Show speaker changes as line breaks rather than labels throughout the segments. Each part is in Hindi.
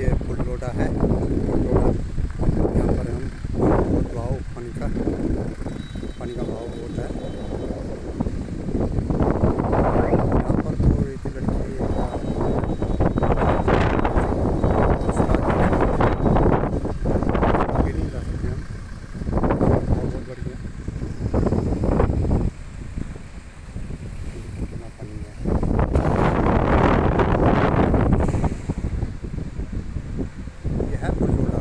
ये फुल लोडा है यहाँ पर हम बहुत भाव पानी का पानी का भाव बहुत है यहाँ पर तो एक लड़की आगे नहीं जा सकते हम बहुत बढ़िया कितना पानी है ये है फुलझोड़ा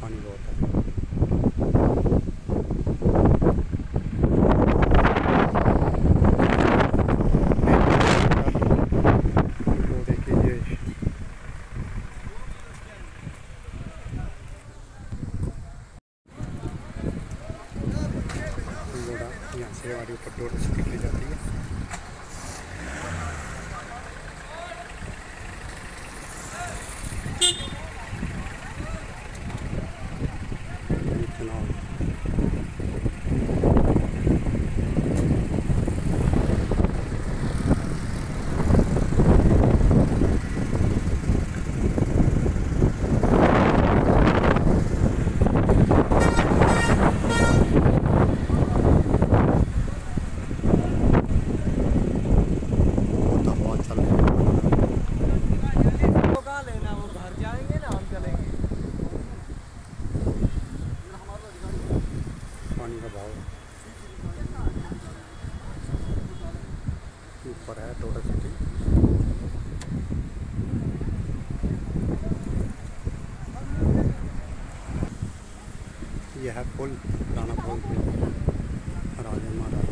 पानी बहुत है वो देखिए ये घोड़ा यहाँ से हमारी ऊपर डोर से निकली जाती है। भाव ऊपर है टोटल सिटी यह है पुल पुराना पुल राजा महाराज।